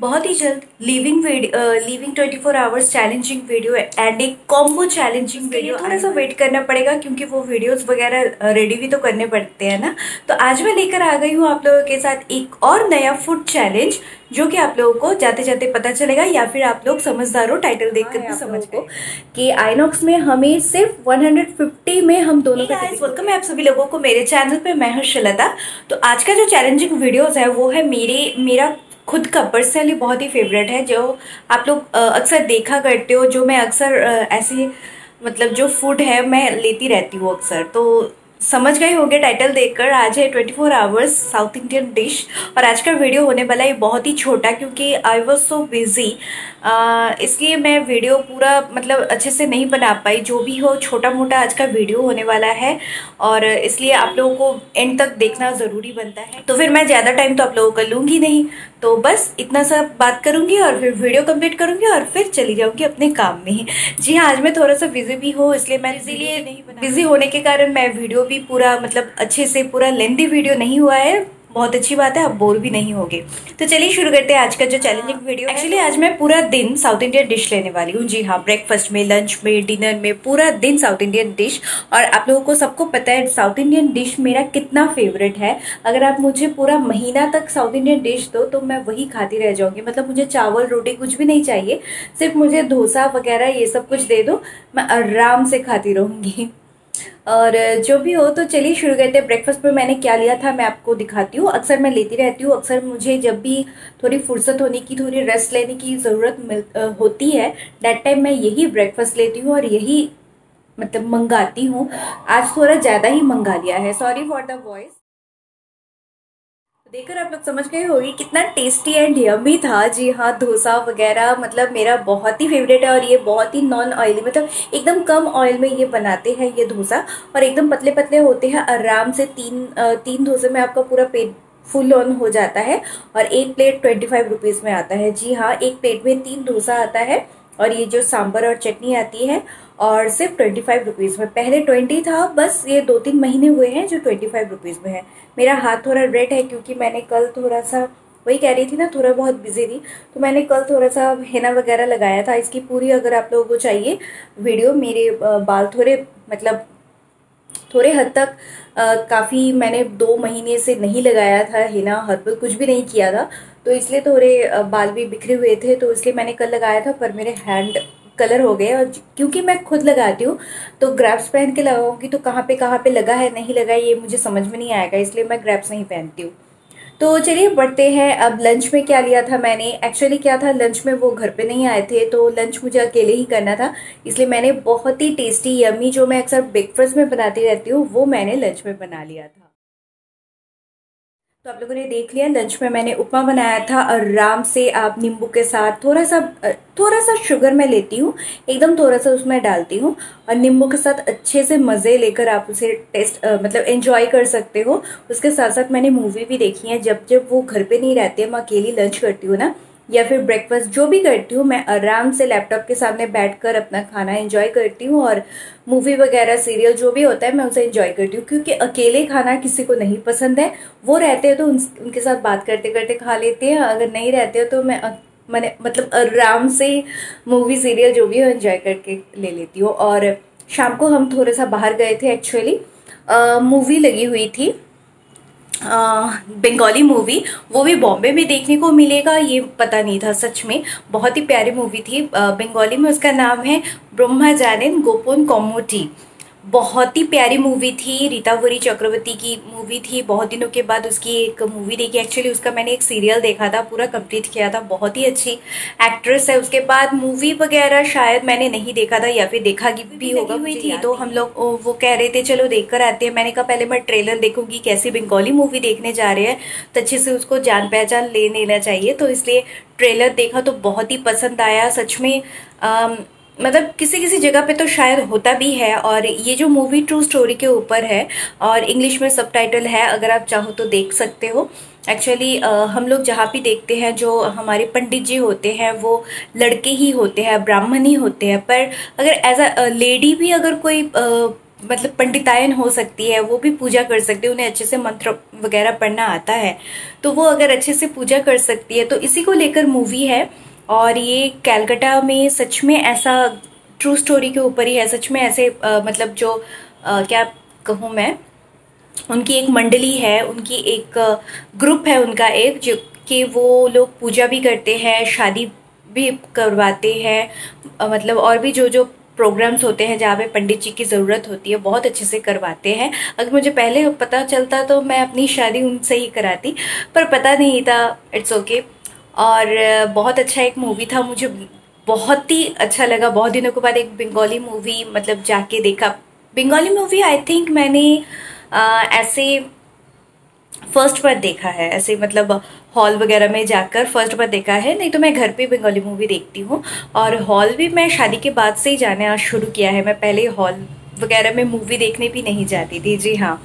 बहुत ही जल्द living living twenty four hours challenging video and एक कॉम्बो चैलेंजिंग वीडियो थोड़ा सा वेट करना पड़ेगा क्योंकि वो वीडियोस वगैरह रेडी भी तो करने पड़ते हैं ना। तो आज मैं लेकर आ गई हूँ आप लोगों के साथ एक और नया फ़ूड चैलेंज जो कि आप लोगों को जाते जाते पता चलेगा या फिर आप लोग समझदार हो टाइटल देखकर भी समझ गो कि। आइनॉक्स में हमें सिर्फ़ 150 में हम दोनों का वेलकम है आप सभी लोगों को मेरे चैनल पे मैं हर्षलता तो आज का जो चैलेंजिंग वीडियोस है वो है मेरे मेरा खुद का पर्सनली बहुत ही फेवरेट है, जो आप लोग अक्सर देखा करते हो, जो मैं अक्सर ऐसे मतलब जो फ़ूड है, मैं लेती रहती हूँ अक्सर। तो समझ गए होंगे टाइटल देखकर। आज है 24 four hours south Indian dish और आज का वीडियो होने वाला है बहुत ही छोटा क्योंकि आई वॉज़ सो बिज़ी इसलिए मैं वीडियो पूरा मतलब अच्छे से नहीं बना पाई। जो भी हो छोटा मोटा आज का वीडियो होने वाला है और इसलिए आप लोगों को एंड तक देखना ज़रूरी बनता है। तो फिर मैं ज़्यादा टाइम तो आप लोगों का लूँगी नहीं। तो बस इतना सा बात करूँगी और फिर वीडियो कंप्लीट करूँगी और फिर चली जाऊँगी अपने काम में। जी हाँ आज मैं थोड़ा सा बिज़ी भी हूँ इसलिए मैं इसीलिए नहीं बिज़ी होने के कारण मैं वीडियो भी पूरा मतलब अच्छे से पूरा लेंदी वीडियो नहीं हुआ है बहुत अच्छी बात है आप बोर भी नहीं होगे। तो चलिए शुरू करते हैं आज का जो चैलेंजिंग वीडियो एक्चुअली आज मैं पूरा दिन साउथ इंडियन डिश लेने वाली हूँ। जी हाँ ब्रेकफास्ट में लंच में डिनर में पूरा दिन साउथ इंडियन डिश और आप लोगों को सबको पता है साउथ इंडियन डिश मेरा कितना फेवरेट है। अगर आप मुझे पूरा महीना तक साउथ इंडियन डिश दो तो मैं वही खाती रह जाऊँगी। मतलब मुझे चावल रोटी कुछ भी नहीं चाहिए। सिर्फ़ मुझे डोसा वगैरह ये सब कुछ दे दो मैं आराम से खाती रहूँगी। और जो भी हो तो चलिए शुरू करते हैं। ब्रेकफास्ट पर मैंने क्या लिया था, मैं आपको दिखाती हूँ। अक्सर मैं लेती रहती हूँ, अक्सर मुझे जब भी थोड़ी फुर्सत होने की, थोड़ी रेस्ट लेने की ज़रूरत मिल होती है डेट टाइम मैं यही ब्रेकफास्ट लेती हूँ और यही मतलब मंगाती हूँ। आज थोड़ा ज़्यादा ही मंगा लिया है। सॉरी फॉर द वॉइस देखकर आप लोग समझ गए होगी कितना टेस्टी एंड यमी था। जी हाँ डोसा वगैरह मतलब मेरा बहुत ही फेवरेट है और ये बहुत ही नॉन ऑयली मतलब एकदम कम ऑयल में ये बनाते हैं ये डोसा और एकदम पतले पतले होते हैं। आराम से तीन तीन डोसे में आपका पूरा पेट फुल ऑन हो जाता है और एक प्लेट ट्वेंटी फाइव रुपीज़ में आता है। जी हाँ एक प्लेट में तीन डोसा आता है। और ये जो सांबर और चटनी आती है, और सिर्फ़ ट्वेंटी फाइव रुपीज़ में। पहले ट्वेंटी था, बस ये दो तीन महीने हुए हैं जो ट्वेंटी फाइव रुपीज़ में है। मेरा हाथ थोड़ा रेड है क्योंकि मैंने कल थोड़ा सा, वही कह रही थी ना, थोड़ा बहुत बिज़ी थी तो मैंने कल थोड़ा सा हेना वगैरह लगाया था। इसकी पूरी अगर आप लोगों को चाहिए वीडियो मेरे बाल थोड़े मतलब थोड़े हद तक काफ़ी मैंने दो महीने से नहीं लगाया था हेना हर्बल कुछ भी नहीं किया था। तो इसलिए थोड़े बाल भी बिखरे हुए थे तो इसलिए मैंने कल लगाया था, पर मेरे हैंड कलर हो गए, और क्योंकि मैं खुद लगाती हूँ तो ग्रैप्स पहन के लगाऊँगी तो कहाँ पे कहाँ पे लगा है, नहीं लगा है, ये मुझे समझ में नहीं आएगा, इसलिए मैं ग्रैप्स नहीं पहनती हूँ। तो चलिए, बढ़ते हैं, अब लंच में क्या लिया था मैंने? एक्चुअली क्या था लंच में वो घर पे नहीं आए थे तो लंच मुझे अकेले ही करना था, इसलिए मैंने बहुत ही टेस्टी यमी जो मैं अक्सर ब्रेकफास्ट में बनाती रहती हूँ, वो मैंने लंच में बना लिया था। तो आप लोगों ने देख लिया लंच में मैंने उपमा बनाया था आराम से आप नींबू के साथ थोड़ा सा थोड़ा सा शुगर मैं लेती हूँ एकदम थोड़ा सा उसमें डालती हूँ और नींबू के साथ अच्छे से मज़े लेकर आप उसे टेस्ट आ, मतलब एंजॉय कर सकते हो। उसके साथ साथ मैंने मूवी भी देखी है जब जब वो घर पे नहीं रहते मैं अकेली लंच करती हूँ ना या फिर ब्रेकफास्ट जो भी करती हूँ मैं आराम से लैपटॉप के सामने बैठकर अपना खाना एंजॉय करती हूँ और मूवी वगैरह सीरियल जो भी होता है मैं उसे एंजॉय करती हूँ। क्योंकि अकेले खाना किसी को नहीं पसंद है। वो रहते हो तो उन, उनके साथ बात करते करते खा लेते हैं। अगर नहीं रहते हो तो मैं मैंने मतलब आराम से मूवी सीरियल जो भी हो एंजॉय करके ले लेती हूँ। और शाम को हम थोड़ा सा बाहर गए थे एक्चुअली मूवी लगी हुई थी। बंगाली मूवी वो भी बॉम्बे में देखने को मिलेगा, ये पता नहीं था सच में। बहुत ही प्यारी मूवी थी बंगाली में उसका नाम है ब्रह्मा जानन गोपोन कॉमोटी बहुत ही प्यारी मूवी थी रीतावरी चक्रवर्ती की मूवी थी। बहुत दिनों के बाद उसकी एक मूवी देखी। एक्चुअली उसका मैंने एक सीरियल देखा था पूरा कंप्लीट किया था। बहुत ही अच्छी एक्ट्रेस है। उसके बाद मूवी वगैरह शायद मैंने नहीं देखा था या फिर देखा भी होगा हुई थी तो हम लोग वो कह रहे थे चलो देख कर आते हैं। मैंने कहा पहले मैं ट्रेलर देखूँगी कैसी बंगाली मूवी देखने जा रहे हैं? तो अच्छे से उसको जान पहचान ले लेना चाहिए। तो इसलिए ट्रेलर देखा तो बहुत ही पसंद आया। सच में मतलब किसी किसी जगह पे तो शायद होता भी है और ये जो मूवी ट्रू स्टोरी के ऊपर है और इंग्लिश में सब है, अगर आप चाहो तो देख सकते हो। एक्चुअली हम लोग जहाँ भी देखते हैं, जो हमारे पंडित जी होते हैं, वो लड़के ही होते हैं, ब्राह्मण ही होते हैं। पर अगर एज अ लेडी भी अगर कोई मतलब पंडितायन हो सकती है, वो भी पूजा कर सकती है, उन्हें अच्छे से मंत्र वगैरह पढ़ना आता है तो वो अगर अच्छे से पूजा कर सकती है तो इसी को लेकर मूवी है। और ये कैलकाटा में सच में ऐसा ट्रू स्टोरी के ऊपर ही है सच में ऐसे आ, मतलब जो आ, क्या कहूँ मैं उनकी एक मंडली है उनकी एक ग्रुप है उनका एक जो कि वो लोग पूजा भी करते हैं शादी भी करवाते हैं मतलब और भी जो जो प्रोग्राम्स होते हैं जहाँ पे पंडित जी की ज़रूरत होती है बहुत अच्छे से करवाते हैं अगर मुझे पहले पता चलता तो मैं अपनी शादी उनसे ही कराती पर पता नहीं था इट्स ओके okay. और बहुत अच्छा एक मूवी था मुझे बहुत ही अच्छा लगा। बहुत दिनों के बाद एक बंगाली मूवी मतलब जाके देखा। बंगाली मूवी आई थिंक मैंने आ, ऐसे फ़र्स्ट बार देखा है। ऐसे मतलब हॉल वगैरह में जाकर फ़र्स्ट बार देखा है। नहीं तो मैं घर पे बंगाली मूवी देखती हूँ। और हॉल भी मैं शादी के बाद से ही जाना शुरू किया है। मैं पहले हॉल वगैरह में मूवी देखने भी नहीं जाती थी। जी हाँ।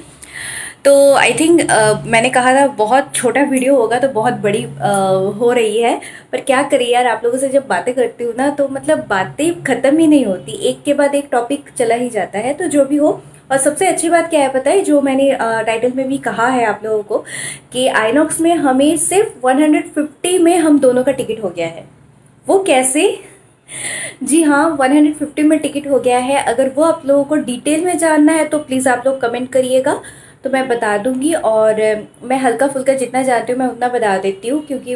तो आई थिंक uh, मैंने कहा था बहुत छोटा वीडियो होगा तो बहुत बड़ी uh, हो रही है। पर क्या करिए यार आप लोगों से जब बातें करती हूँ ना तो मतलब बातें ख़त्म ही नहीं होती। एक के बाद एक टॉपिक चला ही जाता है तो जो भी हो। और सबसे अच्छी बात क्या है पता है? जो मैंने टाइटल में भी कहा है आप लोगों को कि आइनॉक्स में हमें सिर्फ़ 150 में हम दोनों का टिकट हो गया है। वो कैसे? जी हाँ 150 में टिकट हो गया है। अगर वो आप लोगों को डिटेल में जानना है तो प्लीज़ आप लोग कमेंट करिएगा। तो मैं बता दूँगी और मैं हल्का फुल्का जितना जानती हूँ मैं उतना बता देती हूँ क्योंकि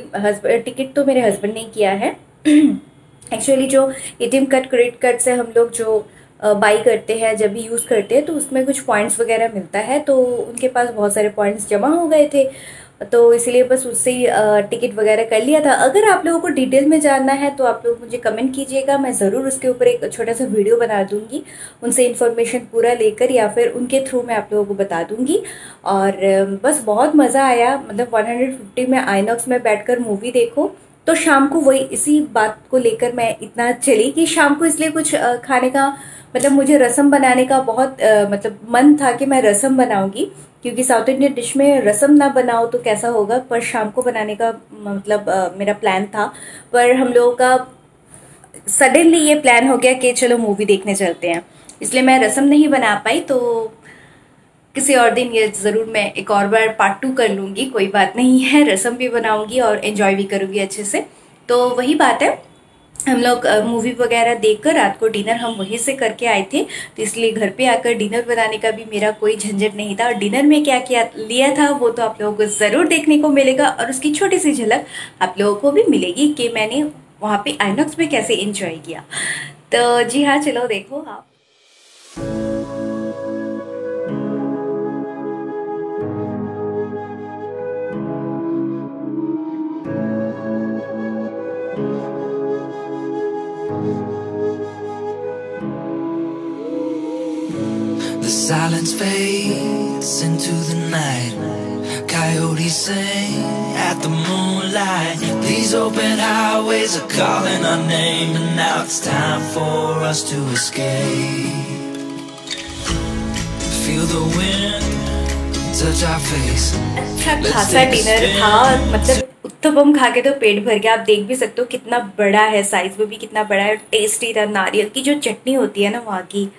टिकट तो मेरे हस्बैंड ने किया है। एक्चुअली जो एटीएम कार्ड क्रेडिट कार्ड से हम लोग जो बाई करते हैं, जब भी यूज़ करते हैं तो उसमें कुछ पॉइंट्स वगैरह मिलता है तो उनके पास बहुत सारे पॉइंट्स जमा हो गए थे। तो इसलिए बस उससे ही टिकट वगैरह कर लिया था। अगर आप लोगों को डिटेल में जानना है तो आप लोग मुझे कमेंट कीजिएगा। मैं ज़रूर उसके ऊपर एक छोटा सा वीडियो बना दूँगी। उनसे इन्फॉर्मेशन पूरा लेकर या फिर उनके थ्रू मैं आप लोगों को बता दूँगी। और बस बहुत मज़ा आया। मतलब 150 में आइनॉक्स में बैठकर मूवी देखो। तो शाम को वही इसी बात को लेकर मैं इतना चली कि शाम को इसलिए कुछ खाने का मतलब मुझे रसम बनाने का बहुत मतलब मन था कि मैं रसम बनाऊँगी, क्योंकि साउथ इंडियन डिश में रसम ना बनाओ तो कैसा होगा, पर शाम को बनाने का मतलब मेरा प्लान था। पर हम लोगों का सडनली ये प्लान हो गया कि चलो मूवी देखने चलते हैं। इसलिए मैं रसम नहीं बना पाई तो किसी और दिन ये ज़रूर मैं एक और बार पार्ट टू कर लूँगी, कोई बात नहीं है, रसम भी बनाऊँगी और एंजॉय भी करूँगी अच्छे से। तो वही बात है, हम लोग मूवी वगैरह देखकर रात को डिनर हम वहीं से करके आए थे तो इसलिए घर पे आकर डिनर बनाने का भी मेरा कोई झंझट नहीं था। और डिनर में क्या क्या, लिया था, वो तो आप लोगों को ज़रूर देखने को मिलेगा, और उसकी छोटी सी झलक आप लोगों को भी मिलेगी कि मैंने वहाँ पे आइनॉक्स में कैसे इंजॉय किया। तो जी हाँ चलो देखो आप। Silence fades into the night Coyotes sing at the moonlight These open highways are calling our name And now it's time for us to escape Feel the wind touch our face अच्छा खासा dinner था मतलब उत्तपम खा के तो पेट भर गया आप देख भी सकते हो कितना बड़ा है साइज़ में भी कितना बड़ा है टेस्टी था नारियल की जो चटनी होती है ना वहाँ की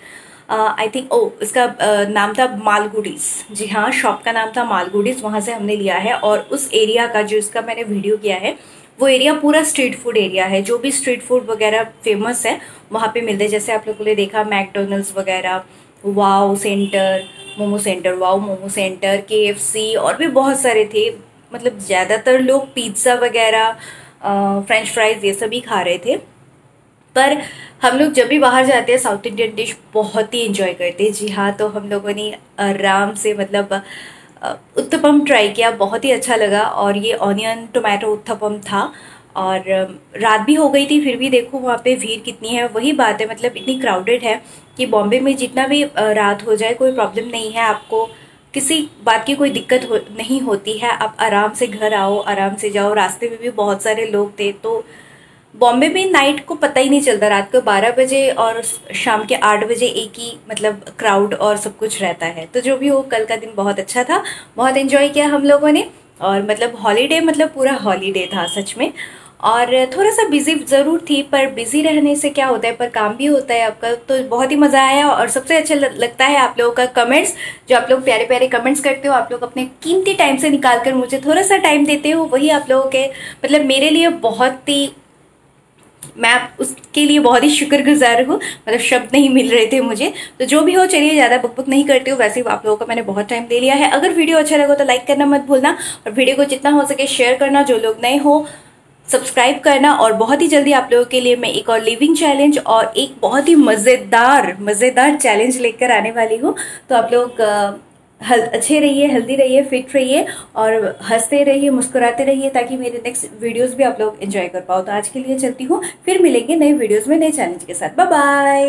आई थिंक ओ इसका uh, नाम था मालगुडीज जी हाँ शॉप का नाम था मालगुडीज वहाँ से हमने लिया है और उस एरिया का जो इसका मैंने वीडियो किया है वो एरिया पूरा स्ट्रीट फ़ूड एरिया है। जो भी स्ट्रीट फ़ूड वगैरह फ़ेमस है वहाँ पे मिलते हैं। जैसे आप लोगों ने देखा मैकडोनल्ड्स वगैरह wow centre momo centre wow momo centre के और भी बहुत सारे थे। मतलब ज़्यादातर लोग पिज़्ज़ा वगैरह फ्रेंच फ्राइज ये सभी खा रहे थे। पर हम लोग जब भी बाहर जाते हैं साउथ इंडियन डिश बहुत ही इंजॉय करते हैं। जी हाँ तो हम लोगों ने आराम से मतलब उत्तपम ट्राई किया बहुत ही अच्छा लगा। और ये ऑनियन टोमेटो उत्तपम था। और रात भी हो गई थी फिर भी देखो वहाँ पे भीड़ कितनी है। वही बात है मतलब इतनी क्राउडेड है कि बॉम्बे में जितना भी रात हो जाए कोई प्रॉब्लम नहीं है। आपको किसी बात की कोई दिक्कत हो, नहीं होती है। आप आराम से घर आओ आराम से जाओ। रास्ते में भी बहुत सारे लोग थे तो बॉम्बे में नाइट को पता ही नहीं चलता, रात को बारह बजे और शाम के आठ बजे एक ही मतलब क्राउड और सब कुछ रहता है। तो जो भी हो, कल का दिन बहुत अच्छा था, बहुत एंजॉय किया हम लोगों ने। और मतलब हॉलीडे मतलब पूरा हॉलीडे था सच में। और थोड़ा सा बिज़ी ज़रूर थी, पर बिज़ी रहने से क्या होता है, पर काम भी होता है आपका तो बहुत ही मज़ा आया। और सबसे अच्छा लगता है आप लोगों का कमेंट्स जो आप लोग प्यारे प्यारे कमेंट्स करते हो, आप लोग अपने कीमती टाइम से निकाल कर मुझे थोड़ा सा टाइम देते हो, वही आप लोगों के मतलब मेरे लिए बहुत ही मैं उसके लिए बहुत ही शुक्रगुजार हूँ। मतलब शब्द नहीं मिल रहे थे मुझे। तो जो भी हो, चलिए ज़्यादा बुक बुक नहीं करती हूँ। वैसे आप लोगों का मैंने बहुत टाइम दे लिया है। अगर वीडियो अच्छा लगा तो लाइक करना मत भूलना और वीडियो को जितना हो सके शेयर करना। जो लोग नए हो सब्सक्राइब करना और बहुत ही जल्दी आप लोगों के लिए मैं एक और लिविंग चैलेंज और एक बहुत ही मज़ेदार मज़ेदार चैलेंज लेकर आने वाली हूँ। तो आप लोग अच्छे रहिए हेल्दी रहिए फिट रहिए और हँसते रहिए, मुस्कुराते रहिए ताकि मेरे नेक्स्ट वीडियोस भी आप लोग एंजॉय कर पाओ। तो आज के लिए चलती हूँ, फिर मिलेंगे नए वीडियोस में, नए चैलेंज के साथ। Bye bye